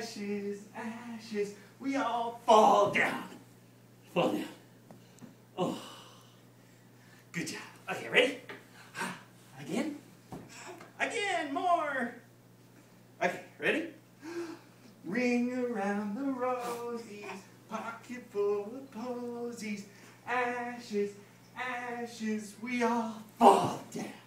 ashes, ashes, we all fall down. Fall down. Oh, good job. Okay, ready? Again. Again, more. Okay, ready? Ring around the rosies, pocket full of posies, ashes, ashes, we all fall down.